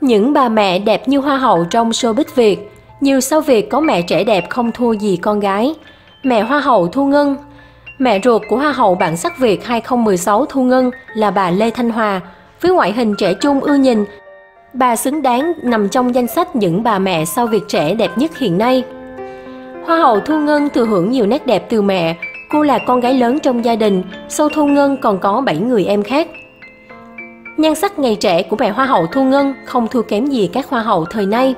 Những bà mẹ đẹp như hoa hậu trong showbiz Việt, nhiều sao Việt có mẹ trẻ đẹp không thua gì con gái. Mẹ hoa hậu Thu Ngân Mẹ ruột của Hoa hậu bản sắc Việt 2016 Thu Ngân là bà Lê Thanh Hòa. Với ngoại hình trẻ trung ưa nhìn, bà xứng đáng nằm trong danh sách những bà mẹ sao Việt trẻ đẹp nhất hiện nay. Hoa hậu Thu Ngân thừa hưởng nhiều nét đẹp từ mẹ. Cô là con gái lớn trong gia đình, sau Thu Ngân còn có 7 người em khác. Nhan sắc ngày trẻ của mẹ Hoa hậu Thu Ngân không thua kém gì các Hoa hậu thời nay.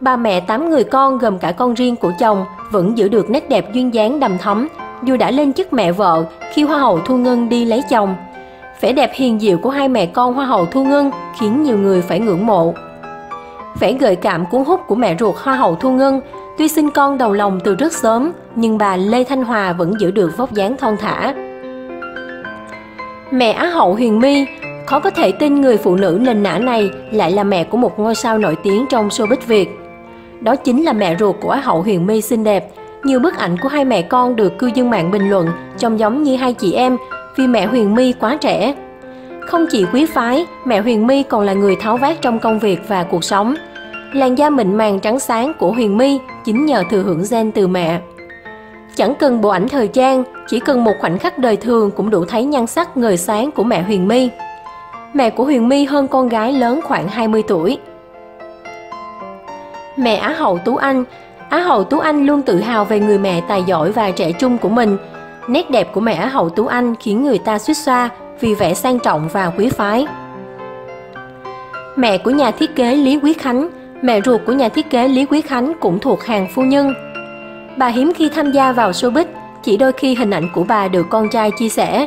Ba mẹ tám người con gồm cả con riêng của chồng vẫn giữ được nét đẹp duyên dáng đầm thắm, dù đã lên chức mẹ vợ khi Hoa hậu Thu Ngân đi lấy chồng. Vẻ đẹp hiền diệu của hai mẹ con Hoa hậu Thu Ngân khiến nhiều người phải ngưỡng mộ. Vẻ gợi cảm cuốn hút của mẹ ruột Hoa hậu Thu Ngân tuy sinh con đầu lòng từ rất sớm, nhưng bà Lê Thanh Hòa vẫn giữ được vóc dáng thon thả. Mẹ Á hậu Huyền My Khó có thể tin người phụ nữ nền nã này lại là mẹ của một ngôi sao nổi tiếng trong showbiz Việt. Đó chính là mẹ ruột của Á hậu Huyền My xinh đẹp. Nhiều bức ảnh của hai mẹ con được cư dân mạng bình luận trông giống như hai chị em vì mẹ Huyền My quá trẻ. Không chỉ quý phái, mẹ Huyền My còn là người tháo vát trong công việc và cuộc sống. Làn da mịn màng trắng sáng của Huyền My chính nhờ thừa hưởng gen từ mẹ. Chẳng cần bộ ảnh thời trang, chỉ cần một khoảnh khắc đời thường cũng đủ thấy nhan sắc ngời sáng của mẹ Huyền My. Mẹ của Huyền My hơn con gái lớn khoảng 20 tuổi. Mẹ Á hậu Tú Anh Á hậu Tú Anh luôn tự hào về người mẹ tài giỏi và trẻ trung của mình. Nét đẹp của mẹ Á hậu Tú Anh khiến người ta suýt xoa vì vẻ sang trọng và quý phái. Mẹ của nhà thiết kế Lý Quý Khánh Mẹ ruột của nhà thiết kế Lý Quý Khánh cũng thuộc hàng phu nhân. Bà hiếm khi tham gia vào showbiz, chỉ đôi khi hình ảnh của bà được con trai chia sẻ.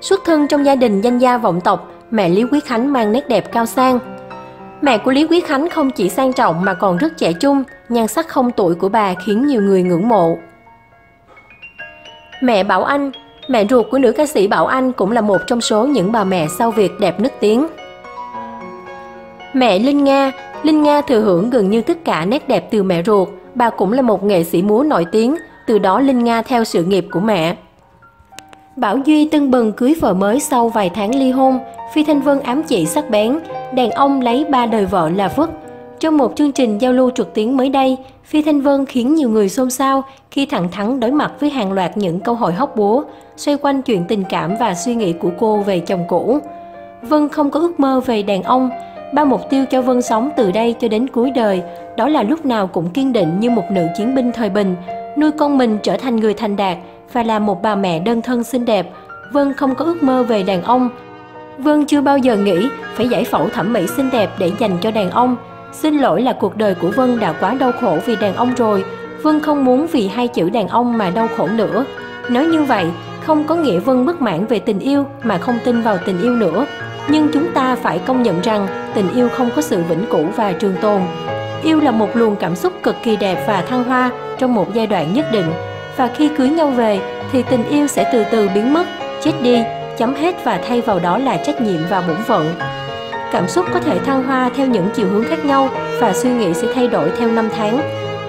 Xuất thân trong gia đình danh gia vọng tộc, mẹ Lý Quý Khánh mang nét đẹp cao sang. Mẹ của Lý Quý Khánh không chỉ sang trọng mà còn rất trẻ trung, nhan sắc không tuổi của bà khiến nhiều người ngưỡng mộ. Mẹ Bảo Anh Mẹ ruột của nữ ca sĩ Bảo Anh cũng là một trong số những bà mẹ sau việc đẹp nức tiếng. Mẹ Linh Nga Linh Nga thừa hưởng gần như tất cả nét đẹp từ mẹ ruột, bà cũng là một nghệ sĩ múa nổi tiếng, từ đó Linh Nga theo sự nghiệp của mẹ. Bảo Duy tưng bừng cưới vợ mới sau vài tháng ly hôn, Phi Thanh Vân ám chỉ sắc bén, đàn ông lấy ba đời vợ là vứt. Trong một chương trình giao lưu trực tuyến mới đây, Phi Thanh Vân khiến nhiều người xôn xao khi thẳng thắn đối mặt với hàng loạt những câu hỏi hóc búa xoay quanh chuyện tình cảm và suy nghĩ của cô về chồng cũ. Vân không có ước mơ về đàn ông, ba mục tiêu cho Vân sống từ đây cho đến cuối đời, đó là lúc nào cũng kiên định như một nữ chiến binh thời bình, nuôi con mình trở thành người thành đạt và là một bà mẹ đơn thân xinh đẹp. Vân không có ước mơ về đàn ông. Vân chưa bao giờ nghĩ phải giải phẫu thẩm mỹ xinh đẹp để dành cho đàn ông. Xin lỗi là cuộc đời của Vân đã quá đau khổ vì đàn ông rồi. Vân không muốn vì hai chữ đàn ông mà đau khổ nữa. Nói như vậy, không có nghĩa Vân bất mãn về tình yêu mà không tin vào tình yêu nữa. Nhưng chúng ta phải công nhận rằng tình yêu không có sự vĩnh cửu và trường tồn. Yêu là một luồng cảm xúc cực kỳ đẹp và thăng hoa trong một giai đoạn nhất định và khi cưới nhau về thì tình yêu sẽ từ từ biến mất, chết đi, chấm hết và thay vào đó là trách nhiệm và bổn phận. Cảm xúc có thể thăng hoa theo những chiều hướng khác nhau và suy nghĩ sẽ thay đổi theo năm tháng.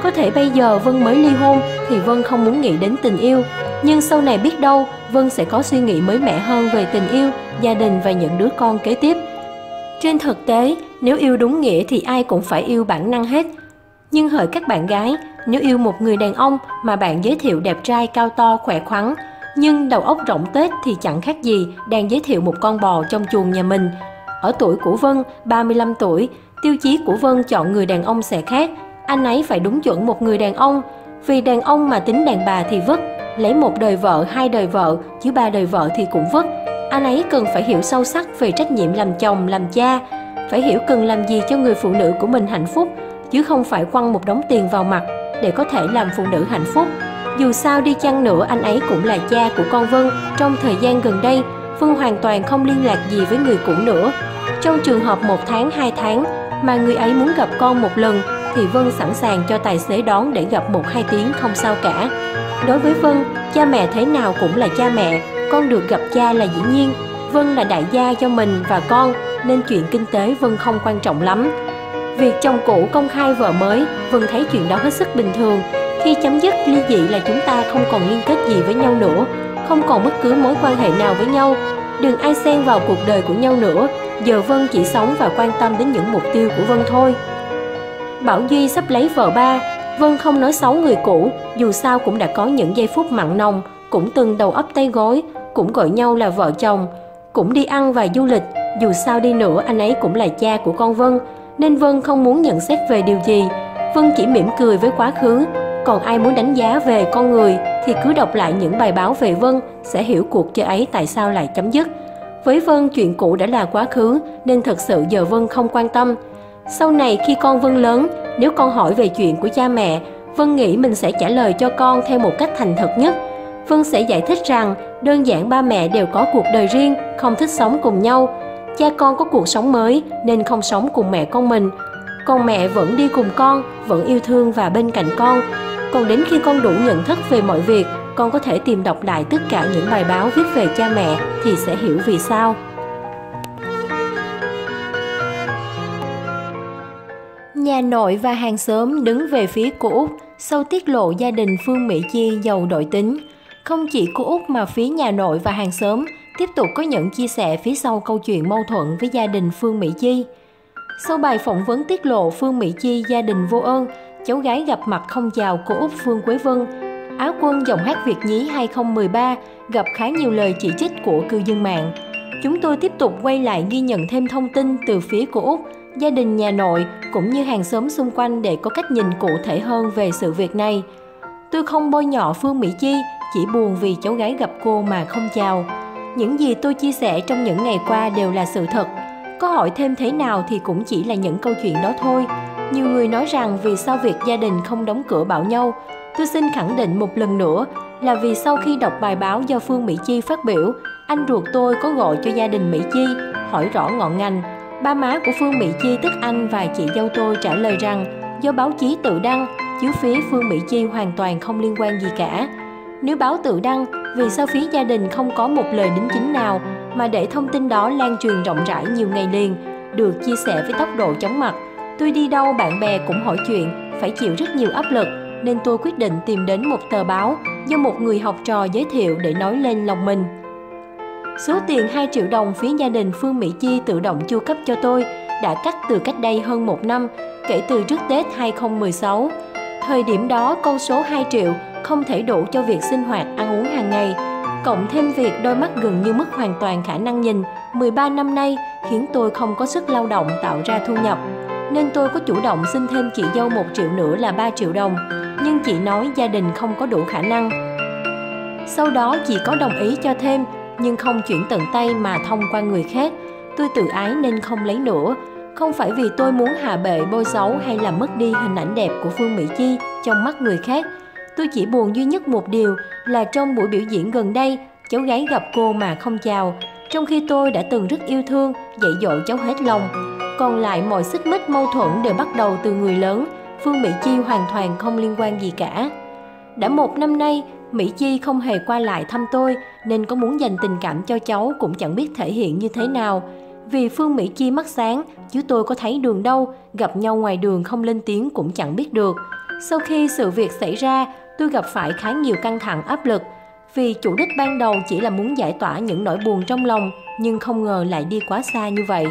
Có thể bây giờ Vân mới ly hôn thì Vân không muốn nghĩ đến tình yêu, nhưng sau này biết đâu Vân sẽ có suy nghĩ mới mẻ hơn về tình yêu, gia đình và những đứa con kế tiếp. Trên thực tế, nếu yêu đúng nghĩa thì ai cũng phải yêu bản năng hết. Nhưng hỡi các bạn gái, nếu yêu một người đàn ông mà bạn giới thiệu đẹp trai cao to khỏe khoắn, nhưng đầu óc rộng tết thì chẳng khác gì đang giới thiệu một con bò trong chuồng nhà mình. Ở tuổi của Vân, 35 tuổi, tiêu chí của Vân chọn người đàn ông sẽ khác. Anh ấy phải đúng chuẩn một người đàn ông. Vì đàn ông mà tính đàn bà thì vất, lấy một đời vợ, hai đời vợ, chứ ba đời vợ thì cũng vất. Anh ấy cần phải hiểu sâu sắc về trách nhiệm làm chồng, làm cha, phải hiểu cần làm gì cho người phụ nữ của mình hạnh phúc, chứ không phải quăng một đống tiền vào mặt để có thể làm phụ nữ hạnh phúc. Dù sao đi chăng nữa anh ấy cũng là cha của con Vân. Trong thời gian gần đây, Vân hoàn toàn không liên lạc gì với người cũ nữa. Trong trường hợp một tháng, hai tháng mà người ấy muốn gặp con một lần thì Vân sẵn sàng cho tài xế đón để gặp một hai tiếng không sao cả. Đối với Vân, cha mẹ thế nào cũng là cha mẹ, con được gặp cha là dĩ nhiên. Vân là đại gia cho mình và con nên chuyện kinh tế Vân không quan trọng lắm. Việc chồng cũ công khai vợ mới, Vân thấy chuyện đó hết sức bình thường. Khi chấm dứt ly dị là chúng ta không còn liên kết gì với nhau nữa, không còn bất cứ mối quan hệ nào với nhau. Đừng ai xen vào cuộc đời của nhau nữa, giờ Vân chỉ sống và quan tâm đến những mục tiêu của Vân thôi. Bảo Duy sắp lấy vợ ba, Vân không nói xấu người cũ, dù sao cũng đã có những giây phút mặn nồng, cũng từng đầu ấp tay gối, cũng gọi nhau là vợ chồng, cũng đi ăn và du lịch, dù sao đi nữa anh ấy cũng là cha của con Vân, nên Vân không muốn nhận xét về điều gì. Vân chỉ mỉm cười với quá khứ, còn ai muốn đánh giá về con người thì cứ đọc lại những bài báo về Vân sẽ hiểu cuộc chơi ấy tại sao lại chấm dứt. Với Vân chuyện cũ đã là quá khứ nên thật sự giờ Vân không quan tâm. Sau này khi con Vân lớn, nếu con hỏi về chuyện của cha mẹ, Vân nghĩ mình sẽ trả lời cho con theo một cách thành thật nhất. Vân sẽ giải thích rằng đơn giản ba mẹ đều có cuộc đời riêng, không thích sống cùng nhau. Cha con có cuộc sống mới nên không sống cùng mẹ con mình. Còn mẹ vẫn đi cùng con, vẫn yêu thương và bên cạnh con. Còn đến khi con đủ nhận thức về mọi việc, con có thể tìm đọc lại tất cả những bài báo viết về cha mẹ thì sẽ hiểu vì sao. Nhà nội và hàng xóm đứng về phía của Út sau tiết lộ gia đình Phương Mỹ Chi giàu đội tính. Không chỉ cô Út mà phía nhà nội và hàng xóm tiếp tục có những chia sẻ phía sau câu chuyện mâu thuẫn với gia đình Phương Mỹ Chi. Sau bài phỏng vấn tiết lộ Phương Mỹ Chi gia đình vô ơn, cháu gái gặp mặt không chào cô Út Phương Quế Vân, áo quân giọng hát Việt nhí 2013 gặp khá nhiều lời chỉ trích của cư dân mạng. Chúng tôi tiếp tục quay lại ghi nhận thêm thông tin từ phía của Út, gia đình nhà nội cũng như hàng xóm xung quanh để có cách nhìn cụ thể hơn về sự việc này. Tôi không bôi nhọ Phương Mỹ Chi, chỉ buồn vì cháu gái gặp cô mà không chào. Những gì tôi chia sẻ trong những ngày qua đều là sự thật. Có hỏi thêm thế nào thì cũng chỉ là những câu chuyện đó thôi. Nhiều người nói rằng vì sao việc gia đình không đóng cửa bảo nhau. Tôi xin khẳng định một lần nữa là vì sau khi đọc bài báo do Phương Mỹ Chi phát biểu, anh ruột tôi có gọi cho gia đình Mỹ Chi, hỏi rõ ngọn ngành. Ba má của Phương Mỹ Chi tức anh và chị dâu tôi trả lời rằng do báo chí tự đăng, chứ phía Phương Mỹ Chi hoàn toàn không liên quan gì cả. Nếu báo tự đăng, vì sao phía gia đình không có một lời đính chính nào mà để thông tin đó lan truyền rộng rãi nhiều ngày liền, được chia sẻ với tốc độ chóng mặt. Tôi đi đâu bạn bè cũng hỏi chuyện, phải chịu rất nhiều áp lực, nên tôi quyết định tìm đến một tờ báo do một người học trò giới thiệu để nói lên lòng mình. Số tiền 2 triệu đồng phía gia đình Phương Mỹ Chi tự động chu cấp cho tôi đã cắt từ cách đây hơn một năm, kể từ trước Tết 2016. Thời điểm đó, con số 2 triệu không thể đủ cho việc sinh hoạt ăn uống hàng ngày. Cộng thêm việc đôi mắt gần như mất hoàn toàn khả năng nhìn 13 năm nay khiến tôi không có sức lao động tạo ra thu nhập. Nên tôi có chủ động xin thêm chị dâu 1 triệu nữa là 3 triệu đồng. Nhưng chị nói gia đình không có đủ khả năng. Sau đó chị có đồng ý cho thêm nhưng không chuyển tận tay mà thông qua người khác. Tôi tự ái nên không lấy nữa. Không phải vì tôi muốn hạ bệ bôi xấu hay làm mất đi hình ảnh đẹp của Phương Mỹ Chi trong mắt người khác Tôi chỉ buồn duy nhất một điều là trong buổi biểu diễn gần đây, cháu gái gặp cô mà không chào, trong khi tôi đã từng rất yêu thương, dạy dỗ cháu hết lòng. Còn lại mọi xích mích mâu thuẫn đều bắt đầu từ người lớn, Phương Mỹ Chi hoàn toàn không liên quan gì cả. Đã một năm nay, Mỹ Chi không hề qua lại thăm tôi nên có muốn dành tình cảm cho cháu cũng chẳng biết thể hiện như thế nào. Vì Phương Mỹ Chi mắt sáng, chứ tôi có thấy đường đâu, gặp nhau ngoài đường không lên tiếng cũng chẳng biết được. Sau khi sự việc xảy ra, tôi gặp phải khá nhiều căng thẳng áp lực vì chủ đích ban đầu chỉ là muốn giải tỏa những nỗi buồn trong lòng nhưng không ngờ lại đi quá xa như vậy.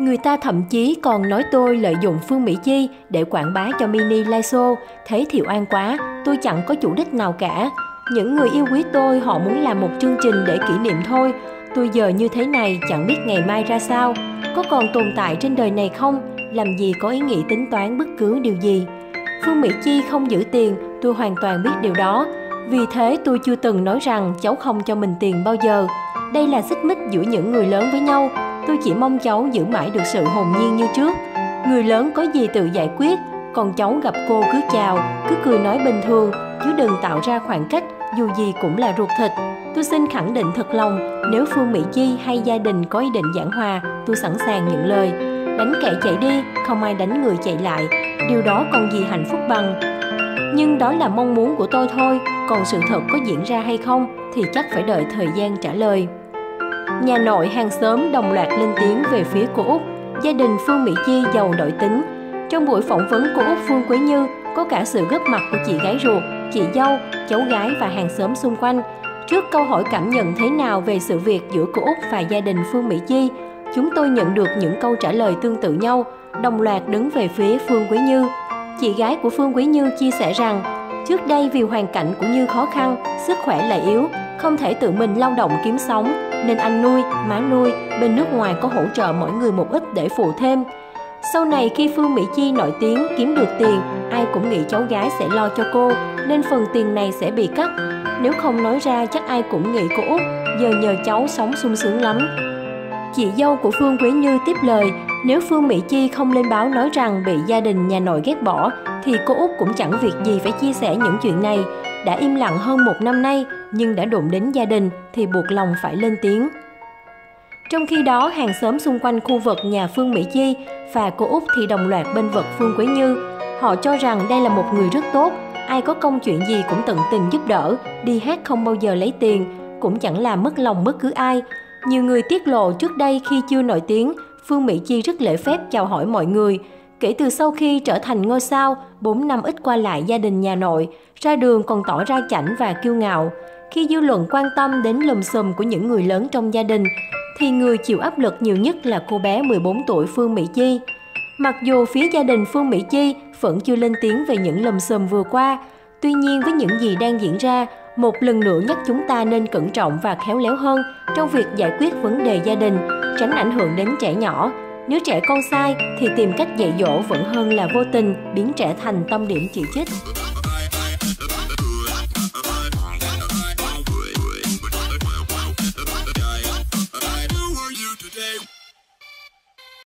Người ta thậm chí còn nói tôi lợi dụng Phương Mỹ Chi để quảng bá cho mini live thế thiệu an quá, tôi chẳng có chủ đích nào cả. Những người yêu quý tôi họ muốn làm một chương trình để kỷ niệm thôi, tôi giờ như thế này chẳng biết ngày mai ra sao, có còn tồn tại trên đời này không, làm gì có ý nghĩ tính toán bất cứ điều gì. Phương Mỹ Chi không giữ tiền, tôi hoàn toàn biết điều đó. Vì thế tôi chưa từng nói rằng cháu không cho mình tiền bao giờ. Đây là xích mích giữa những người lớn với nhau. Tôi chỉ mong cháu giữ mãi được sự hồn nhiên như trước. Người lớn có gì tự giải quyết, còn cháu gặp cô cứ chào, cứ cười nói bình thường, chứ đừng tạo ra khoảng cách, dù gì cũng là ruột thịt. Tôi xin khẳng định thật lòng, nếu Phương Mỹ Chi hay gia đình có ý định giảng hòa, tôi sẵn sàng nhận lời. Đánh kẻ chạy đi, không ai đánh người chạy lại, điều đó còn gì hạnh phúc bằng nhưng đó là mong muốn của tôi thôi còn sự thật có diễn ra hay không thì chắc phải đợi thời gian trả lời nhà nội hàng xóm đồng loạt lên tiếng về phía cô út. Gia đình phương mỹ chi giàu đội tính. Trong buổi phỏng vấn của út phương quế như có cả sự góp mặt của chị gái ruột chị dâu cháu gái và hàng xóm xung quanh. Trước câu hỏi cảm nhận thế nào về sự việc giữa cô út và gia đình phương mỹ chi chúng tôi nhận được những câu trả lời tương tự nhau, đồng loạt đứng về phía Phương Quý Như. Chị gái của Phương Quý Như chia sẻ rằng, trước đây vì hoàn cảnh của Như khó khăn, sức khỏe lại yếu, không thể tự mình lao động kiếm sống, nên anh nuôi, má nuôi, bên nước ngoài có hỗ trợ mỗi người một ít để phụ thêm. Sau này khi Phương Mỹ Chi nổi tiếng kiếm được tiền, ai cũng nghĩ cháu gái sẽ lo cho cô, nên phần tiền này sẽ bị cắt. Nếu không nói ra chắc ai cũng nghĩ cô Út, giờ nhờ cháu sống sung sướng lắm. Chị dâu của Phương Quế Như tiếp lời, nếu Phương Mỹ Chi không lên báo nói rằng bị gia đình nhà nội ghét bỏ, thì cô Út cũng chẳng việc gì phải chia sẻ những chuyện này. Đã im lặng hơn một năm nay, nhưng đã đụng đến gia đình thì buộc lòng phải lên tiếng. Trong khi đó, hàng xóm xung quanh khu vực nhà Phương Mỹ Chi và cô Út thì đồng loạt bên vực Phương Quế Như. Họ cho rằng đây là một người rất tốt, ai có công chuyện gì cũng tận tình giúp đỡ, đi hát không bao giờ lấy tiền, cũng chẳng làm mất lòng bất cứ ai. Nhiều người tiết lộ trước đây khi chưa nổi tiếng, Phương Mỹ Chi rất lễ phép chào hỏi mọi người. Kể từ sau khi trở thành ngôi sao, 4 năm ít qua lại gia đình nhà nội, ra đường còn tỏ ra chảnh và kiêu ngạo. Khi dư luận quan tâm đến lùm xùm của những người lớn trong gia đình, thì người chịu áp lực nhiều nhất là cô bé 14 tuổi Phương Mỹ Chi. Mặc dù phía gia đình Phương Mỹ Chi vẫn chưa lên tiếng về những lùm xùm vừa qua, tuy nhiên với những gì đang diễn ra, một lần nữa nhắc chúng ta nên cẩn trọng và khéo léo hơn trong việc giải quyết vấn đề gia đình, tránh ảnh hưởng đến trẻ nhỏ. Nếu trẻ con sai thì tìm cách dạy dỗ vẫn hơn là vô tình biến trẻ thành tâm điểm chỉ trích.